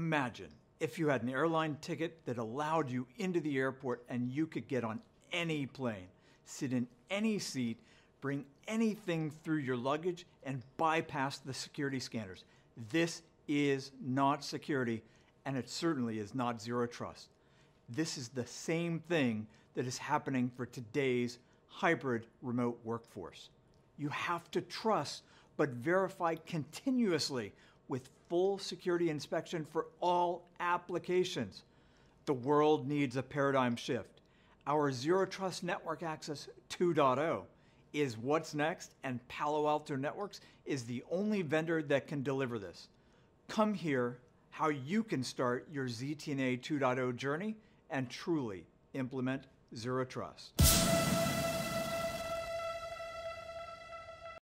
Imagine if you had an airline ticket that allowed you into the airport and you could get on any plane, sit in any seat, bring anything through your luggage, and bypass the security scanners. This is not security, and it certainly is not zero trust. This is the same thing that is happening for today's hybrid remote workforce. You have to trust, but verify continuously with full security inspection for all applications. The world needs a paradigm shift. Our Zero Trust Network Access 2.0 is what's next, and Palo Alto Networks is the only vendor that can deliver this. Come hear how you can start your ZTNA 2.0 journey and truly implement Zero Trust.